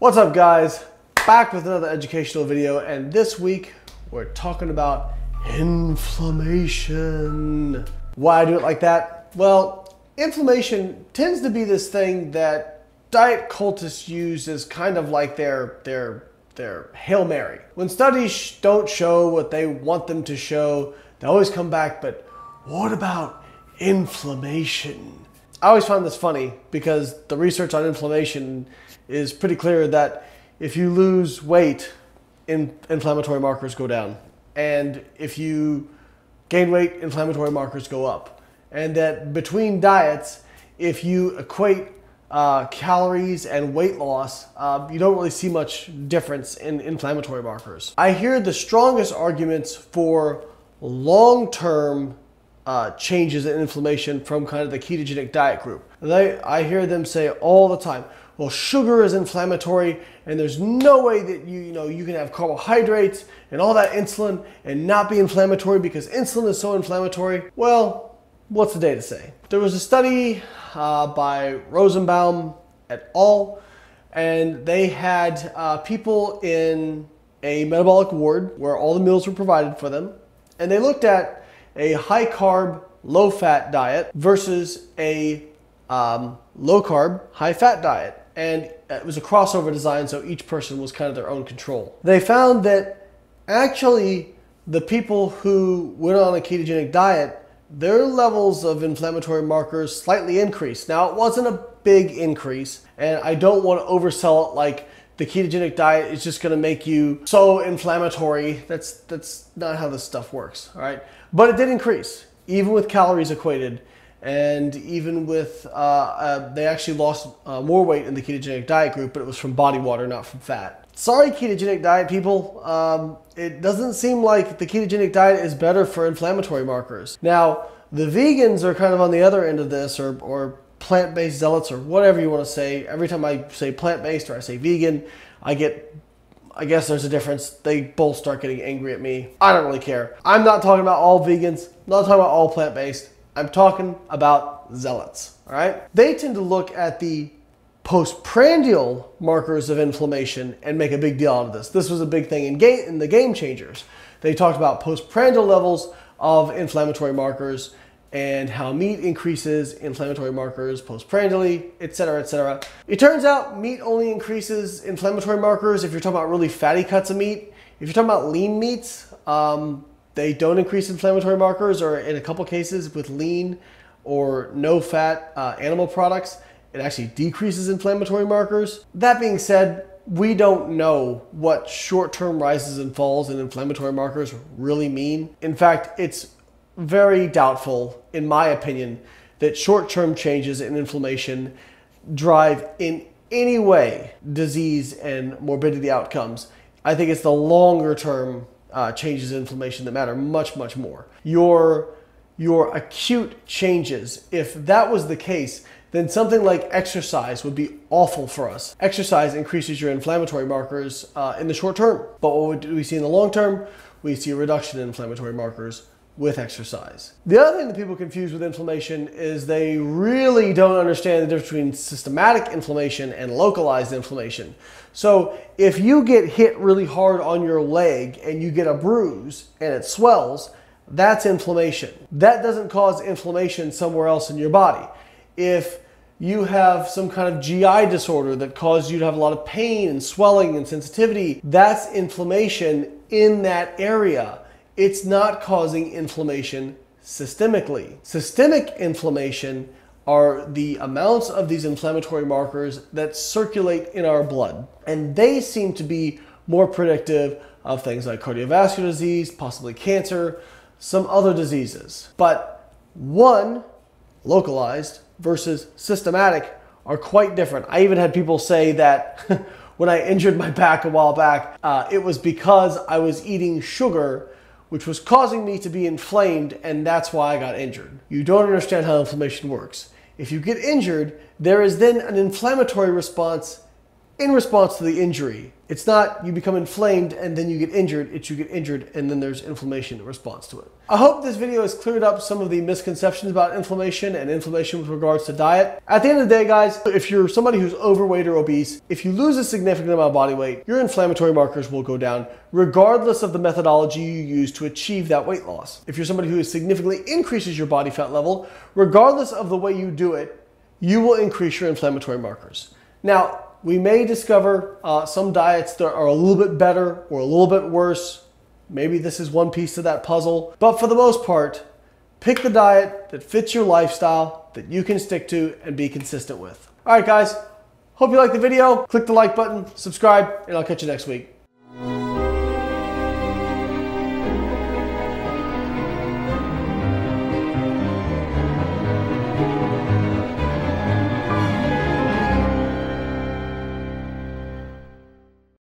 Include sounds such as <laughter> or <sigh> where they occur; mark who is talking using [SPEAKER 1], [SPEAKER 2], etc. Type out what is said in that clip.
[SPEAKER 1] What's up guys? Back with another educational video and this week we're talking about inflammation. Why I do it like that? Well, inflammation tends to be this thing that diet cultists use as kind of like their their their Hail Mary. When studies don't show what they want them to show, they always come back, but what about inflammation? I always find this funny because the research on inflammation is pretty clear that if you lose weight, in, inflammatory markers go down. And if you gain weight, inflammatory markers go up. And that between diets, if you equate uh, calories and weight loss, uh, you don't really see much difference in inflammatory markers. I hear the strongest arguments for long term uh, changes in inflammation from kind of the ketogenic diet group. They, I hear them say all the time, well, sugar is inflammatory and there's no way that you, you know, you can have carbohydrates and all that insulin and not be inflammatory because insulin is so inflammatory. Well, what's the data say? There was a study uh, by Rosenbaum et al. and they had uh, people in a metabolic ward where all the meals were provided for them and they looked at a high carb, low fat diet versus a um, low carb, high fat diet. And it was a crossover design, so each person was kind of their own control. They found that actually the people who went on a ketogenic diet, their levels of inflammatory markers slightly increased. Now, it wasn't a big increase, and I don't want to oversell it like the ketogenic diet is just going to make you so inflammatory. That's that's not how this stuff works, all right? But it did increase, even with calories equated and even with uh, uh, they actually lost uh, more weight in the ketogenic diet group, but it was from body water, not from fat. Sorry, ketogenic diet people. Um, it doesn't seem like the ketogenic diet is better for inflammatory markers. Now, the vegans are kind of on the other end of this, or, or plant-based zealots, or whatever you want to say. Every time I say plant-based or I say vegan, I get I guess there's a difference. They both start getting angry at me. I don't really care. I'm not talking about all vegans. I'm not talking about all plant-based. I'm talking about zealots, all right? They tend to look at the postprandial markers of inflammation and make a big deal out of this. This was a big thing in, game, in the game changers. They talked about postprandial levels of inflammatory markers and how meat increases inflammatory markers postprandially, etc., etc. It turns out meat only increases inflammatory markers if you're talking about really fatty cuts of meat. If you're talking about lean meats, um, they don't increase inflammatory markers, or in a couple cases with lean or no fat uh, animal products, it actually decreases inflammatory markers. That being said, we don't know what short term rises and falls in inflammatory markers really mean. In fact, it's very doubtful, in my opinion, that short term changes in inflammation drive in any way disease and morbidity outcomes. I think it's the longer term uh, changes in inflammation that matter much, much more. Your, your acute changes, if that was the case, then something like exercise would be awful for us. Exercise increases your inflammatory markers uh, in the short term. But what do we see in the long term? We see a reduction in inflammatory markers with exercise. The other thing that people confuse with inflammation is they really don't understand the difference between systematic inflammation and localized inflammation. So if you get hit really hard on your leg and you get a bruise and it swells, that's inflammation. That doesn't cause inflammation somewhere else in your body. If you have some kind of GI disorder that causes you to have a lot of pain and swelling and sensitivity, that's inflammation in that area it's not causing inflammation systemically. Systemic inflammation are the amounts of these inflammatory markers that circulate in our blood. And they seem to be more predictive of things like cardiovascular disease, possibly cancer, some other diseases. But one, localized, versus systematic are quite different. I even had people say that <laughs> when I injured my back a while back, uh, it was because I was eating sugar which was causing me to be inflamed, and that's why I got injured. You don't understand how inflammation works. If you get injured, there is then an inflammatory response in response to the injury. It's not you become inflamed and then you get injured, it's you get injured and then there's inflammation in response to it. I hope this video has cleared up some of the misconceptions about inflammation and inflammation with regards to diet. At the end of the day, guys, if you're somebody who's overweight or obese, if you lose a significant amount of body weight, your inflammatory markers will go down regardless of the methodology you use to achieve that weight loss. If you're somebody who significantly increases your body fat level, regardless of the way you do it, you will increase your inflammatory markers. Now, we may discover uh, some diets that are a little bit better or a little bit worse. Maybe this is one piece of that puzzle. But for the most part, pick the diet that fits your lifestyle, that you can stick to and be consistent with. All right, guys. Hope you liked the video. Click the like button, subscribe, and I'll catch you next week.